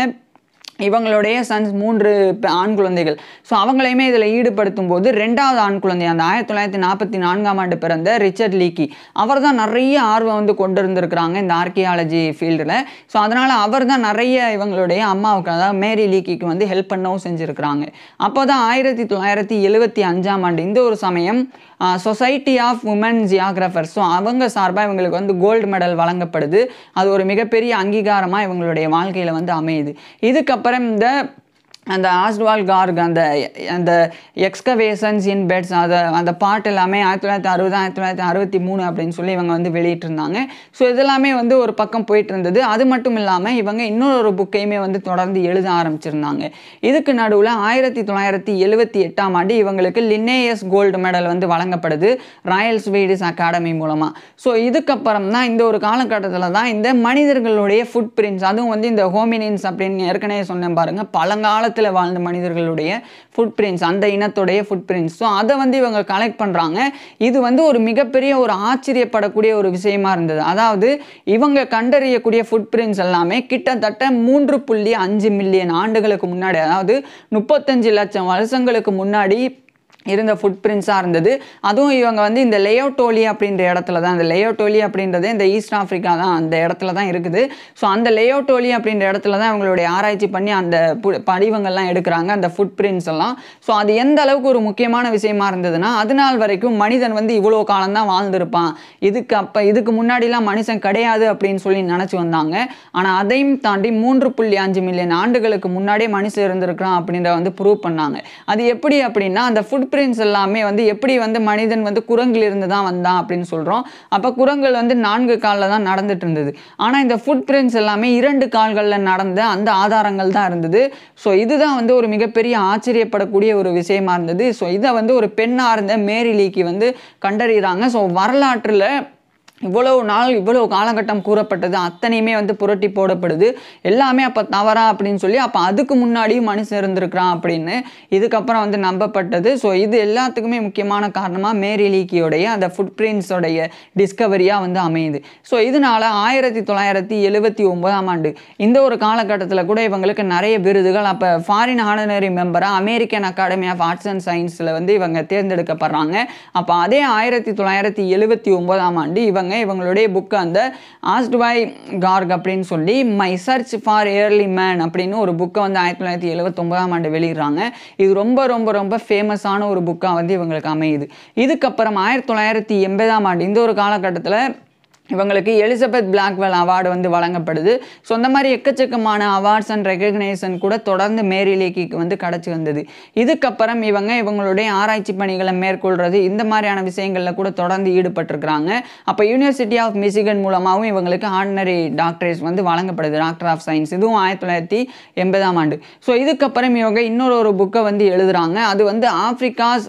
இவங்களுடைய சன்ஸ் மூன்று ஆண் குழந்தைகள். ஸோ அவங்களையுமே இதில் ஈடுபடுத்தும் போது ரெண்டாவது ஆண் குழந்தை அந்த ஆயிரத்தி தொள்ளாயிரத்தி நாற்பத்தி நான்காம் ஆண்டு பிறந்த ரிச்சர்ட் லீக்கி. அவர் தான் நிறைய ஆர்வம் வந்து கொண்டு இருந்திருக்கிறாங்க இந்த ஆர்கியாலஜி ஃபீல்டில் ஸோ அதனால் அவர் தான் நிறைய இவங்களுடைய அம்மாவுக்கு அதாவது மேரி லீக்கிக்கு வந்து ஹெல்ப் பண்ணவும் செஞ்சுருக்கிறாங்க. அப்போ தான் ஆயிரத்தி தொள்ளாயிரத்தி எழுபத்தி அஞ்சாம் ஆண்டு இந்த ஒரு சமயம் society of woman geographer so அவங்க சார்பாக இவங்களுக்கு வந்து கோல்டு மெடல் வழங்கப்படுது. அது ஒரு மிகப்பெரிய அங்கீகாரமாக இவங்களுடைய வாழ்க்கையில் வந்து அமையுது. இதுக்கப்புறம் இந்த அந்த ஆஸ்வால் கார்க் அந்த அந்த எக்ஸ்கவேஷன்ஸ் இன் பெட்ஸ் அதை அந்த பாட்டு எல்லாமே ஆயிரத்தி தொள்ளாயிரத்தி அறுபது ஆயிரத்தி தொள்ளாயிரத்தி அறுபத்தி மூணு அப்படின்னு சொல்லி இவங்க வந்து வெளியிட்டிருந்தாங்க. ஸோ இதெல்லாமே வந்து ஒரு பக்கம் போயிட்டு இருந்தது அது மட்டும் இல்லாமல் இவங்க இன்னொரு புக்கையுமே வந்து தொடர்ந்து எழுத ஆரம்பிச்சிருந்தாங்க. இதுக்கு நடுவில் ஆயிரத்தி தொள்ளாயிரத்தி எழுபத்தி எட்டாம் ஆண்டு இவங்களுக்கு லின்னேயஸ் கோல்டு மெடல் வந்து வழங்கப்படுது ராயல் ஸ்வீடிஷ் அகாடமி மூலமாக ஸோ இதுக்கப்புறம் தான் இந்த ஒரு காலகட்டத்தில் தான் இந்த மனிதர்களுடைய ஃபுட் பிரிண்ட்ஸ் அதுவும் வந்து இந்த ஹோமினின்ஸ் அப்படின்னு ஏற்கனவே சொன்னேன் பாருங்கள் பழங்கால காலத்தில் வாழ்ந்த மனிதர்களுடைய ஃபுட் பிரிண்ட்ஸ் அந்த இனத்துடைய ஃபுட் பிரிண்ட்ஸ் ஸோ அதை வந்து இவங்க கலெக்ட் பண்ணுறாங்க இது வந்து ஒரு மிகப்பெரிய ஒரு ஆச்சரியப்படக்கூடிய ஒரு விஷயமா இருந்தது. அதாவது இவங்க கண்டறியக்கூடிய ஃபுட் பிரிண்ட்ஸ் எல்லாமே கிட்டத்தட்ட மூன்று புள்ளி அஞ்சு மில்லியன் ஆண்டுகளுக்கு முன்னாடி அதாவது முப்பத்தஞ்சு லட்சம் வருஷங்களுக்கு முன்னாடி இருந்த ஃபுட் பிரிண்ட்ஸாக இருந்தது. அதுவும் இவங்க வந்து இந்த லேயோட்டோலி அப்படின்ற இடத்துல தான் இந்த லேயோட்டோலி அப்படின்றது இந்த ஈஸ்ட் ஆஃப்ரிக்கா தான் அந்த இடத்துல தான் இருக்குது. ஸோ அந்த லேயோட்டோலி அப்படின்ற இடத்துல தான் இவங்களுடைய ஆராய்ச்சி பண்ணி அந்த பு- படிவங்கள்லாம் எடுக்கிறாங்க அந்த ஃபுட் பிரிண்ட்ஸ் எல்லாம். ஸோ அது எந்த அளவுக்கு ஒரு முக்கியமான விஷயமா இருந்ததுன்னா அது நாள் வரைக்கும் மனிதன் வந்து இவ்வளோ காலம் தான் வாழ்ந்திருப்பான். இதுக்கு அப்போ இதுக்கு முன்னாடிலாம் மனுஷன் கிடையாது அப்படின்னு சொல்லி நினச்சி வந்தாங்க. ஆனால் அதையும் தாண்டி மூன்று புள்ளி அஞ்சு மில்லியன் ஆண்டுகளுக்கு முன்னாடியே மனுஷன் இருந்திருக்கிறான் அப்படின்றத வந்து ப்ரூவ் பண்ணாங்க. அது எப்படி அப்படின்னா அந்த ஃபுட் பிரிண்ட்ஸ் எல்லாமே வந்து எப்படி வந்து மனிதன் வந்து குரங்கிலிருந்து தான் வந்தான் அப்படின்னு சொல்கிறோம் அப்போ குரங்கள் வந்து நான்கு காலில் தான் நடந்துட்டு இருந்தது. ஆனால் இந்த ஃபுட் பிரிண்ட்ஸ் எல்லாமே இரண்டு கால்களில் நடந்த அந்த ஆதாரங்கள் தான் இருந்தது. ஸோ இதுதான் வந்து ஒரு மிகப்பெரிய ஆச்சரியப்படக்கூடிய ஒரு விஷயமா இருந்தது. ஸோ இதை வந்து ஒரு பெண்ணாக இருந்த மேரிலிக்கு வந்து கண்டறிகிறாங்க. ஸோ வரலாற்றில் இவ்வளவு நாள் இவ்வளவு காலகட்டம் கூறப்பட்டது. அத்தனையுமே வந்து புரட்டி போடப்படுது. எல்லாமே அப்போ தவறா அப்படின்னு சொல்லி அப்போ அதுக்கு முன்னாடியும் மனுஷன் இருந்திருக்கிறான் அப்படின்னு இதுக்கப்புறம் வந்து நம்பப்பட்டது. ஸோ இது எல்லாத்துக்குமே முக்கியமான காரணமாக மேரி லீக்கியோடைய அந்த ஃபுட் பிரிண்ட்ஸோடைய டிஸ்கவரியாக வந்து அமையுது. ஸோ இதனால ஆயிரத்தி தொள்ளாயிரத்தி எழுபத்தி ஒன்பதாம் ஆண்டு இந்த ஒரு காலகட்டத்தில் கூட இவங்களுக்கு நிறைய விருதுகள். அப்போ ஃபாரின் ஆனரரி மெம்பராக American academy of arts and சயின்ஸில் வந்து இவங்க தேர்ந்தெடுக்கப்படுறாங்க. அப்போ அதே ஆயிரத்தி தொள்ளாயிரத்தி எழுபத்தி ஒன்பதாம் ஆண்டு இவங்க இவங்களுடைய புக்கு அந்த ஆஸ்ட் பை கார்க் அப்படின்னு சொல்லி my search for early man அப்படின்னு ஒரு புக்கை வந்து ஆயிரத்தி தொள்ளாயிரத்தி எழுபத்தொம்பதாம் ஆண்டு வெளியிடுறாங்க. இது ரொம்ப ரொம்ப ரொம்ப ஃபேமஸான ஒரு புக்காக வந்து இவங்களுக்கு அமையுது. இதுக்கப்புறம் ஆயிரத்தி தொள்ளாயிரத்தி எண்பதாம் ஆண்டு இந்த ஒரு காலகட்டத்தில் இவங்களுக்கு எலிசபெத் பிளாக்வெல் அவார்டு வந்து வழங்கப்படுது. ஸோ அந்த மாதிரி எக்கச்சக்கமான அவார்ட்ஸ் அண்ட் ரெகக்னேஷன் கூட தொடர்ந்து மேரி லேக்கிக்கு வந்து கிடச்சி வந்தது. இதுக்கப்புறம் இவங்க இவங்களுடைய ஆராய்ச்சி பணிகளை மேற்கொள்கிறது இந்த மாதிரியான விஷயங்களில் கூட தொடர்ந்து ஈடுபட்டிருக்கிறாங்க. அப்போ யூனிவர்சிட்டி ஆஃப் மிசிகன் மூலமாகவும் இவங்களுக்கு ஆர்டினரி டாக்டரேட்ஸ் வந்து வழங்கப்படுது. டாக்டர் ஆஃப் சயின்ஸ் இதுவும் ஆயிரத்தி தொள்ளாயிரத்தி எண்பதாம் ஆண்டு. ஸோ இதுக்கப்புறம் இவங்க இன்னொரு ஒரு புக்கை வந்து எழுதுகிறாங்க அது வந்து Africa's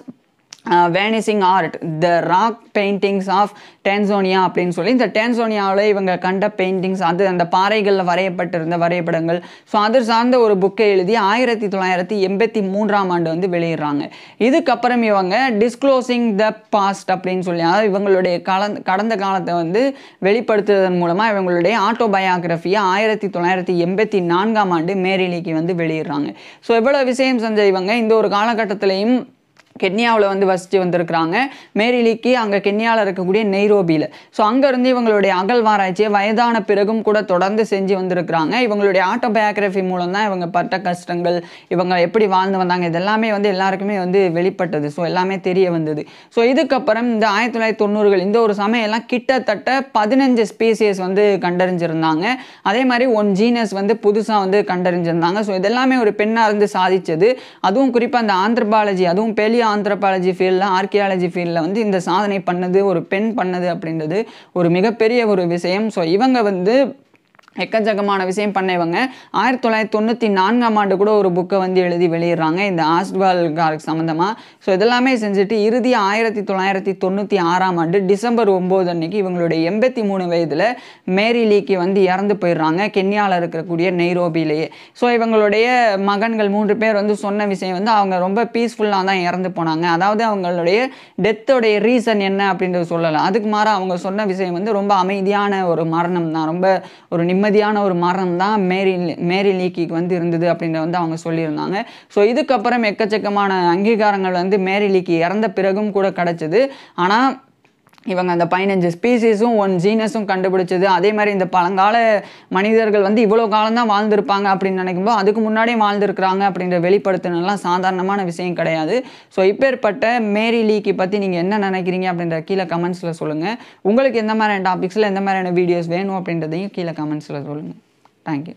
vanishing art the rock paintings of Tanzania அப்படின்னு சொல்லி இந்த டென்சோனியாவில் இவங்க கண்ட பெயிண்டிங்ஸ் அது அந்த பாறைகளில் வரையப்பட்டிருந்த வரைபடங்கள். ஸோ அது சார்ந்த ஒரு புக்கை எழுதி ஆயிரத்தி தொள்ளாயிரத்தி எண்பத்தி மூன்றாம் ஆண்டு வந்து வெளியிடுறாங்க. இதுக்கப்புறம் இவங்க டிஸ்க்ளோசிங் த பாஸ்ட் அப்படின்னு சொல்லி அதாவது இவங்களுடைய கலந் கடந்த காலத்தை வந்து வெளிப்படுத்துவதன் மூலமாக இவங்களுடைய ஆட்டோபயோகிராஃபியை ஆயிரத்தி தொள்ளாயிரத்தி எண்பத்தி நான்காம் ஆண்டு மேரிலிக்கு வந்து வெளியிடுறாங்க. ஸோ எவ்வளோ விஷயம் செஞ்ச இவங்க இந்த ஒரு காலகட்டத்திலையும் கென்யாவில் வந்து வசித்து வந்திருக்கிறாங்க. மேரிலிக்கு அங்கே கென்யாவில் இருக்கக்கூடிய நெய்ரோபியில். ஸோ அங்கேருந்து இவங்களுடைய அகழ்வாராய்ச்சியை வயதான பிறகும் கூட தொடர்ந்து செஞ்சு வந்திருக்கிறாங்க. இவங்களுடைய ஆட்டோபயோகிராஃபி மூலம் தான் இவங்க பட்ட கஷ்டங்கள் இவங்க எப்படி வாழ்ந்து வந்தாங்க இதெல்லாமே வந்து எல்லாருக்குமே வந்து வெளிப்பட்டது. ஸோ எல்லாமே தெரிய வந்தது. ஸோ இதுக்கப்புறம் இந்த ஆயிரத்தி தொள்ளாயிரத்தி தொண்ணூறுகள் இந்த ஒரு சமயம்லாம் கிட்டத்தட்ட பதினஞ்சு ஸ்பீசியஸ் வந்து கண்டறிஞ்சிருந்தாங்க. அதே மாதிரி ஒன் ஜீனஸ் வந்து புதுசாக வந்து கண்டறிஞ்சிருந்தாங்க. ஸோ இதெல்லாமே ஒரு பெண்ணாக இருந்து சாதிச்சது. அதுவும் குறிப்பாக அந்த ஆந்திரபாலஜி அதுவும் பெலியா ஆந்த்ரபாலஜி ஃபீல்டில் ஆர்கியாலஜி ஃபீல்டில் வந்து இந்த சாதனை பண்ணது ஒரு பெண் பண்ணது அப்படின்றது ஒரு மிகப்பெரிய ஒரு விஷயம். ஸோ இவங்க வந்து எக்கச்சக்கமான விஷயம் பண்ண இவங்க ஆயிரத்தி தொள்ளாயிரத்தி தொண்ணூற்றி நான்காம் ஆண்டு கூட ஒரு புக்கை வந்து எழுதி வெளியிடுறாங்க. இந்த ஆஸ்ட்வால் கார்க் சம்மந்தமாக ஸோ இதெல்லாமே செஞ்சுட்டு இறுதி ஆயிரத்தி தொள்ளாயிரத்தி தொண்ணூற்றி ஆறாம் ஆண்டு டிசம்பர் ஒம்பது அன்னைக்கு இவங்களுடைய எண்பத்தி மூணு வயதில் மேரி லீக்கி வந்து இறந்து போயிடுறாங்க. கென்யாவில் இருக்கக்கூடிய நெய்ரோபிலேயே. ஸோ இவங்களுடைய மகன்கள் மூன்று பேர் வந்து சொன்ன விஷயம் வந்து அவங்க ரொம்ப பீஸ்ஃபுல்லாக தான் இறந்து போனாங்க. அதாவது அவங்களுடைய டெத்தோடைய ரீசன் என்ன அப்படின்றது சொல்லலாம். அதுக்கு மாற அவங்க சொன்ன விஷயம் வந்து ரொம்ப அமைதியான ஒரு மரணம் தான் ரொம்ப ஒரு நிம்மதியான ஒரு மரணம் தான் மேரி மேரி லீக்கிக்கு வந்து இருந்தது அப்படின்றத வந்து அவங்க சொல்லியிருந்தாங்க. ஸோ இதுக்கப்புறம் எக்கச்சக்கமான அங்கீகாரங்கள் வந்து மேரி லீக்கி இறந்த பிறகும் கூட கிடச்சிது. ஆனால் இவங்க அந்த பதினஞ்சு ஸ்பீசிஸும் ஒன் ஜீனஸும் கண்டுபிடிச்சது. அதே மாதிரி இந்த பழங்கால மனிதர்கள் வந்து இவ்வளோ காலம்தான் வாழ்ந்திருப்பாங்க அப்படின்னு நினைக்கும்போது அதுக்கு முன்னாடியே வாழ்ந்திருக்கிறாங்க அப்படின்ற வெளிப்படுத்தினலாம் சாதாரணமான விஷயம் கிடையாது. ஸோ இப்பேற்பட்ட மேரி லீக்கி பற்றி நீங்கள் என்ன நினைக்கிறீங்க அப்படின்ற கீழே கமெண்ட்ஸில் சொல்லுங்கள் உங்களுக்கு எந்த மாதிரியான டாபிக்ஸில் எந்த மாதிரியான வீடியோஸ் வேணும் அப்படின்றதையும் கீழே கமெண்ட்ஸில் சொல்லுங்கள் தேங்க்யூ